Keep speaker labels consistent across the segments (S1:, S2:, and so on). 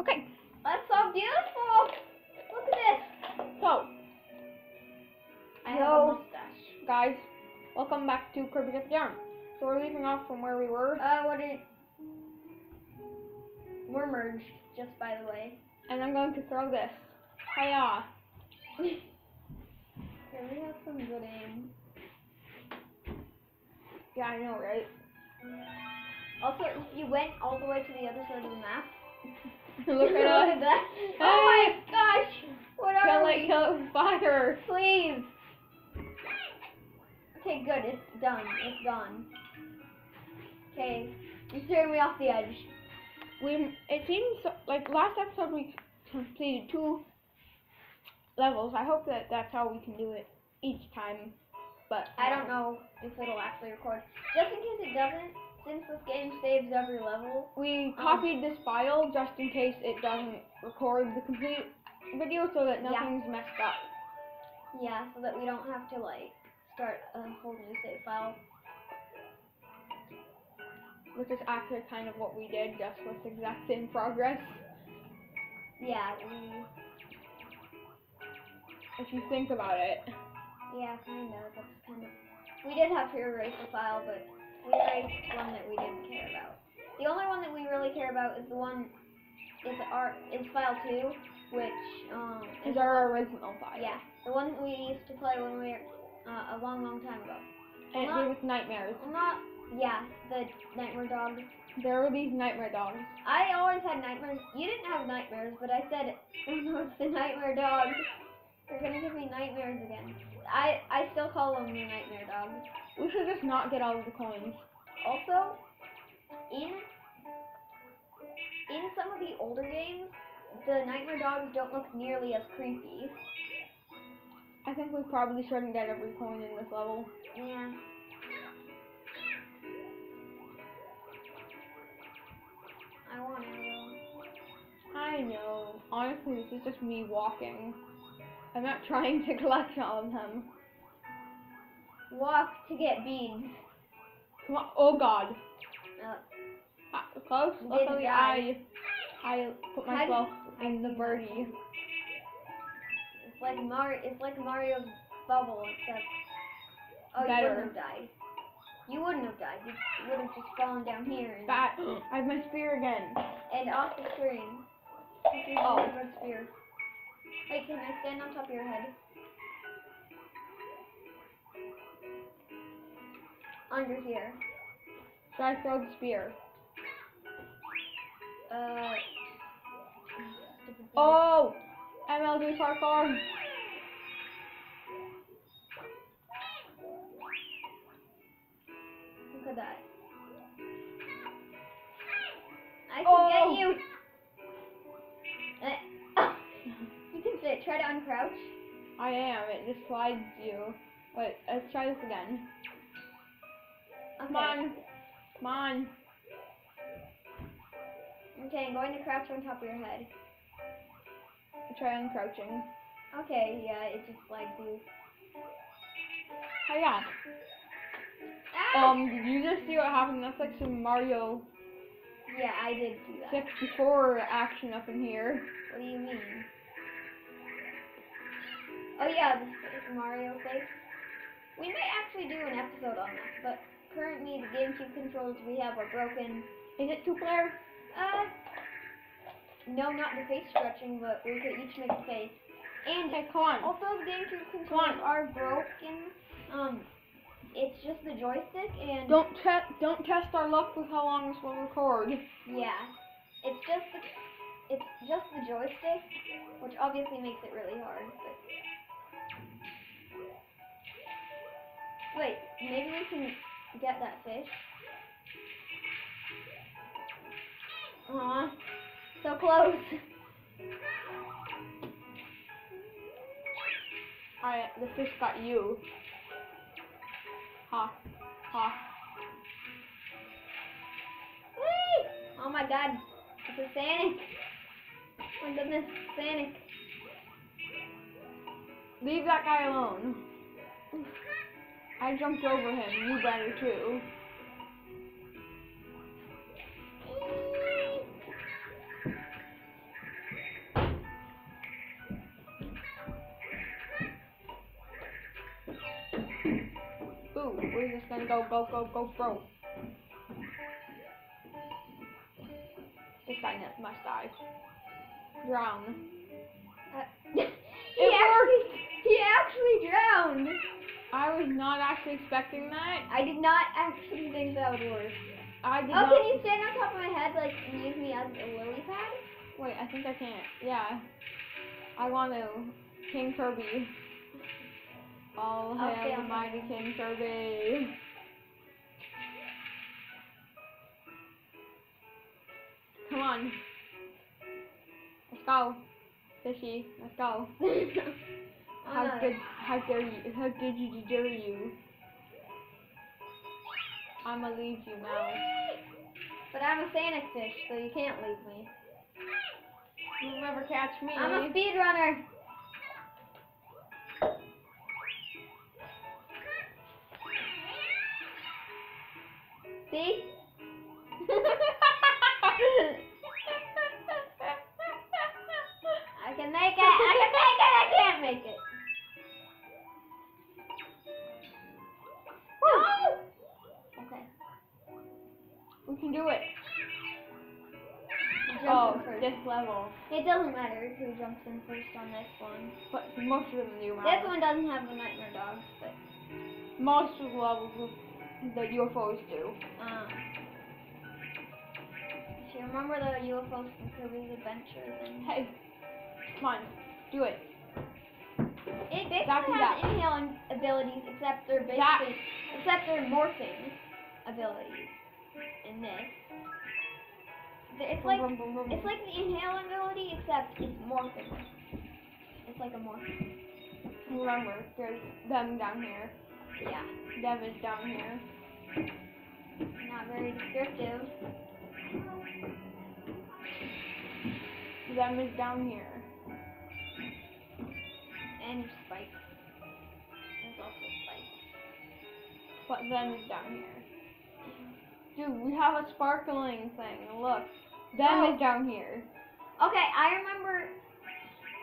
S1: Okay,
S2: That's so beautiful. Look at this.
S1: so
S2: I have
S1: Yo.
S2: a mustache.
S1: guys, welcome back to Kirby Get Down. So we're leaving off from where we were,
S2: Uh, what did? We're merged, just by the way.
S1: and I'm going to throw this. Hiya!
S2: Yeah, we have some good aim.
S1: Yeah, I know, right?
S2: Also, if you went all the way to the other side of the map,
S1: Look at us.
S2: that. Oh my gosh! What are
S1: Kill
S2: we?
S1: it, kill it fire.
S2: Please. Okay, good. It's done. It's gone. Okay, you threw me off the edge.
S1: We it seems like last episode we completed two levels. I hope that that's how we can do it each time. But
S2: I don't know if it'll actually record. Just in case it doesn't, since this game saves every level.
S1: We
S2: Oh.
S1: copied this file just in case it doesn't record the complete video so that
S2: Yeah.
S1: nothing's messed up.
S2: Yeah, so that we don't have to like start a whole new save file.
S1: Which is actually kind of what we did, just with the exact same progress.
S2: Yeah, we.
S1: If you think about it.
S2: Yeah, kind of. That's kind of. We did have to erase the file, but we erased one that we didn't care about. The only one that we really care about is the one is our is file two, which um
S1: Is our original file.
S2: yeah the one we used to play when we were uh, a long long time ago.
S1: And it
S2: Not-
S1: gave us nightmares.
S2: Not yeah the nightmare dogs.
S1: There were these nightmare dogs.
S2: I always had nightmares. You didn't have nightmares, but I said oh no, it's the nightmare dogs. They're gonna give me nightmares again. I I still call them the nightmare dogs.
S1: We should just not get all of the coins.
S2: Also, in in some of the older games, the nightmare dogs don't look nearly as creepy.
S1: I think we probably shouldn't get every coin in this level.
S2: Yeah. I want to.
S1: I know. Honestly, this is just me walking. I'm not trying to collect all of them.
S2: Walk to get beads.
S1: Come on. Oh god.
S2: Uh,
S1: Ah, close.
S2: You
S1: Luckily, I I put myself in the birdie.
S2: it's like Mario. It's like Mario's bubble, except oh, you
S1: Better.
S2: wouldn't have died. You wouldn't have died. You would have just fallen down here and,
S1: That I have my spear again.
S2: and off the screen.
S1: Oh.
S2: spear. Wait, can I stand on top of your head? Under here.
S1: Should I throw the spear?
S2: Uh.
S1: Oh, MLG parkour. Slides you. Wait, let's try this again.
S2: Okay.
S1: Come on. Come on.
S2: Okay, I'm going to crouch on top of your head.
S1: Try uncrouching.
S2: Okay, yeah, it just slides you.
S1: Hiya.
S2: Ah!
S1: Um, did you just see what happened? That's like some Mario
S2: yeah, I did see that.
S1: 64 action up in here.
S2: What do you mean? Oh yeah, the Super Mario face. We might actually do an episode on that, but currently the GameCube controls we have are broken.
S1: Is it two player?
S2: Uh, no, not the face stretching, but we could each make a face. And
S1: Okay, come
S2: also the GameCube controls are broken. Um, it's just the joystick and
S1: Don't te- don't test our luck with how long this will record.
S2: yeah, it's just the it's just the joystick, which obviously makes it really hard. But wait, maybe we can get that fish. Aw, so close.
S1: I the fish got you. Ha, ha.
S2: Whee! Oh my god, it's a Sonic. Oh my goodness, Sonic.
S1: Leave that guy alone. I jumped over him. You better too. Ooh, we're just gonna go, go, go, go, bro. This guy must die. Drown.
S2: Uh,
S1: he,
S2: actually, he actually drowned!
S1: I was not actually expecting that.
S2: I did not actually think that would work.
S1: I did
S2: Oh,
S1: not.
S2: can you stand on top of my head like and use me as a lily pad?
S1: Wait, I think I can't. Yeah. I want to. King Kirby. All hail the
S2: on
S1: mighty King Kirby. Come on. Let's go. Fishy, let's go. How did how dare you how did you dare you? I'ma leave you now.
S2: But I'm a Sonic fish, so you can't leave me.
S1: You'll never catch me.
S2: I'm a speedrunner. See? I can make it. I can make it. I can't make it.
S1: We can do it. Oh,
S2: first.
S1: this level.
S2: It doesn't matter who jumps in first on this one.
S1: But most of them do
S2: This one doesn't have the nightmare dogs, but
S1: Most of the levels of the UFOs do.
S2: um. Do you remember the UFOs from Kirby's Adventure?
S1: Hey, come on, do it.
S2: it basically has
S1: that.
S2: inhaling abilities, except they're
S1: That-
S2: basically except they're morphing abilities in this. It's like it's like the inhaling ability, except it's more morphing. It's like a morphing.
S1: Remember, there's them down here.
S2: Yeah,
S1: Them is down here.
S2: not very descriptive.
S1: Them is down here.
S2: And Spike. There's also Spike.
S1: But them is down here. Dude, we have a sparkling thing. Look. Them
S2: Oh.
S1: is down here.
S2: Okay, I remember.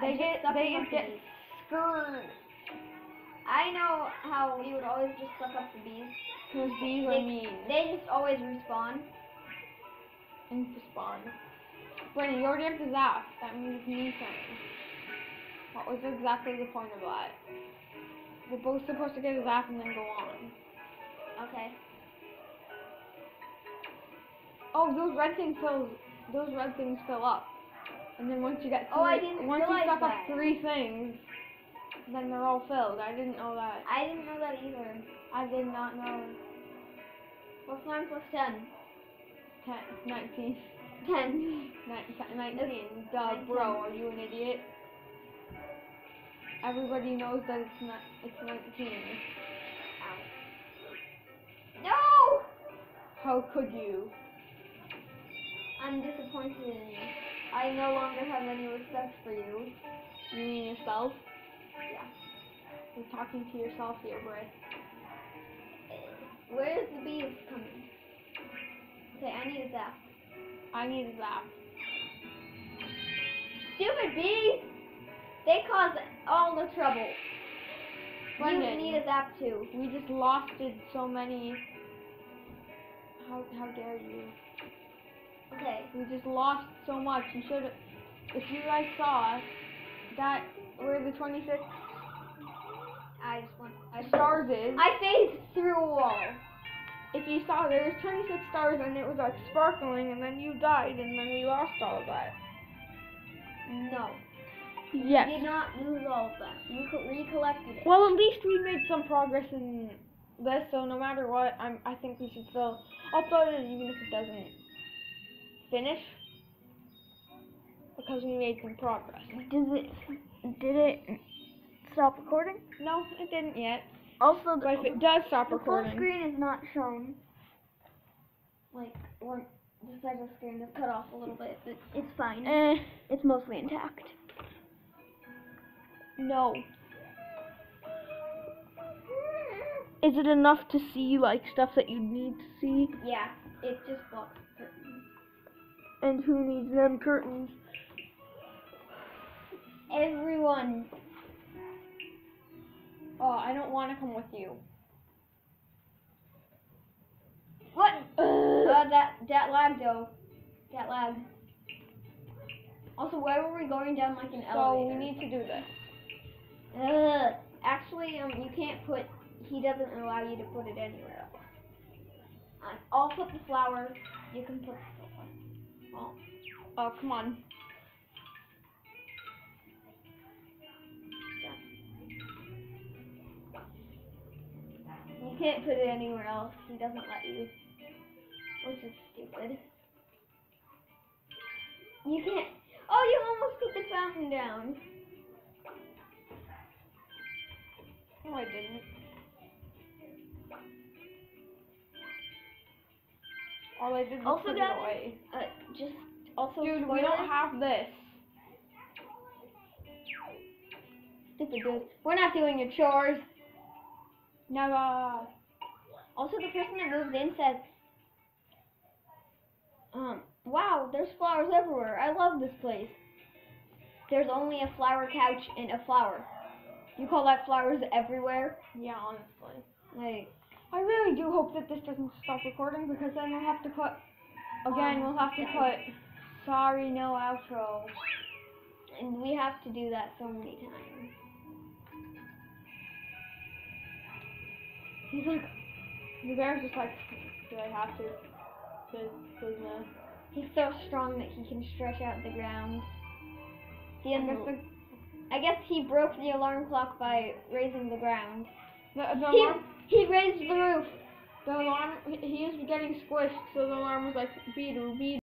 S1: They
S2: just
S1: get they just get
S2: bees.
S1: screwed.
S2: I know how we would always just suck up the bees.
S1: Because these are
S2: They-
S1: mean.
S2: They just always respawn.
S1: And to spawn. Brennan, you already have the zap. That means me saying. What was exactly the point of that? We're both supposed to get a zap and then go on.
S2: Okay.
S1: Oh, those red things fill. Those red things fill up. And then once you get
S2: Oh, I
S1: three-
S2: didn't
S1: once you
S2: realize
S1: up three things, then they're all filled. I didn't know that.
S2: I didn't know that either.
S1: I did not know.
S2: What's 9 plus 10?
S1: 10, 19,
S2: 10.
S1: 19, 19. Duh, bro, are you an idiot? Everybody knows that it's not. It's 19.
S2: No!
S1: How could you?
S2: I'm disappointed in you. I no longer have any respect for you.
S1: You mean yourself?
S2: Yeah.
S1: You're talking to yourself here, Britt.
S2: Where's the bees coming? Okay, I need a zap.
S1: I need a zap.
S2: Stupid bees! They cause all the trouble.
S1: Brendan.
S2: You need a zap too.
S1: We just lost it so many. How how dare you?
S2: Okay.
S1: We just lost so much. You should. If you guys saw that where the 26
S2: I just want. I
S1: stars is,
S2: I phased through a wall.
S1: if you saw there was 26 stars and it was like sparkling, and then you died, and then we lost all of that.
S2: No.
S1: Yes.
S2: You did not lose all of that. You co- recollected it.
S1: Well, at least we made some progress in this, so no matter what, I'm, I think we should still upload it even if it doesn't finish. Because we made some progress.
S2: Does it? Did it stop recording?
S1: No, it didn't yet.
S2: Also,
S1: But if it does stop recording.
S2: the full screen is not shown. Like, one, the side of the screen is cut off a little bit, but it's fine.
S1: eh,
S2: It's mostly intact.
S1: no. Is it enough to see like stuff that you need to see?
S2: Yeah, it just blocks the.
S1: And who needs them curtains?
S2: Everyone.
S1: Oh, I don't want to come with you.
S2: What? Uh, that that lag though. That lag. Also, why were we going down like an
S1: so
S2: elevator?
S1: we need to do this.
S2: Ugh. Actually, um, you can't put. He doesn't allow you to put it anywhere else. Uh, I'll put the flower. You can put. Oh.
S1: Come on.
S2: You can't put it anywhere else. He doesn't let you. Which is stupid. You can't. Oh, you almost put the fountain down.
S1: No, I didn't. Did
S2: Also,
S1: it away.
S2: Uh, just also.
S1: Dude, we don't have this.
S2: Stupid dude. We're not doing your chores.
S1: Never.
S2: Also, the person that moved in says, um, wow, there's flowers everywhere. I love this place. There's only a flower couch and a flower. You call that flowers everywhere?
S1: Yeah, honestly.
S2: Like,
S1: I really do hope that this doesn't stop recording because then we'll have to cut. Again, we'll have to cut. Sorry, no outro.
S2: and we have to do that so many times.
S1: He's like, the bear's just like, do I have to? Does, does, uh,
S2: He's so strong that he can stretch out the ground. The
S1: I
S2: end
S1: guess
S2: of the, I guess he broke the alarm clock by raising the ground.
S1: the, the
S2: He,
S1: alarm,
S2: he raised the roof.
S1: the alarm, he is getting squished, so the alarm was like, beedle, beedle.